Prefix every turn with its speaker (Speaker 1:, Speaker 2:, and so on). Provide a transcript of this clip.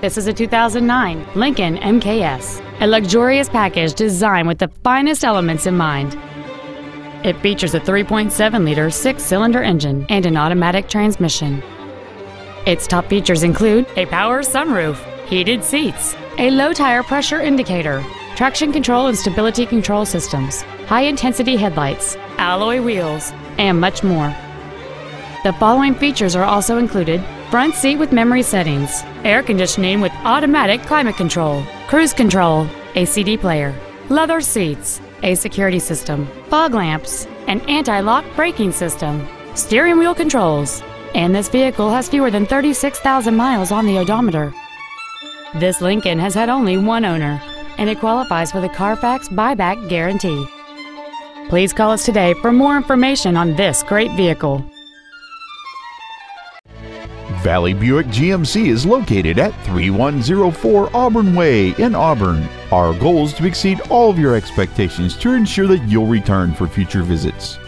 Speaker 1: This is a 2009 Lincoln MKS, a luxurious package designed with the finest elements in mind. It features a 3.7-liter six-cylinder engine and an automatic transmission. Its top features include a power sunroof, heated seats, a low tire pressure indicator, traction control and stability control systems, high-intensity headlights, alloy wheels, and much more. The following features are also included front seat with memory settings, air conditioning with automatic climate control, cruise control, a CD player, leather seats, a security system, fog lamps, an anti-lock braking system, steering wheel controls, and this vehicle has fewer than 36,000 miles on the odometer. This Lincoln has had only one owner, and it qualifies for the Carfax buyback guarantee. Please call us today for more information on this great vehicle.
Speaker 2: Valley Buick GMC is located at 3104 Auburn Way in Auburn. Our goal is to exceed all of your expectations to ensure that you'll return for future visits.